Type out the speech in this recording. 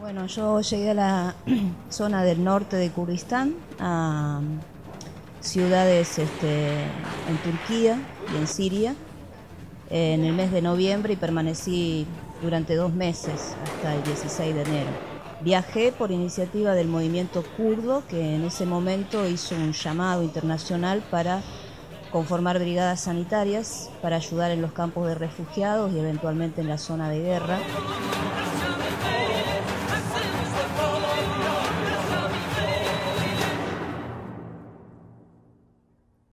Bueno, yo llegué a la zona del norte de Kurdistán, a mm, ciudades este, en Turquía y en Siria, en el mes de noviembre y permanecí durante dos meses hasta el 16 de enero. Viajé por iniciativa del movimiento kurdo que en ese momento hizo un llamado internacional para conformar brigadas sanitarias para ayudar en los campos de refugiados y eventualmente en la zona de guerra.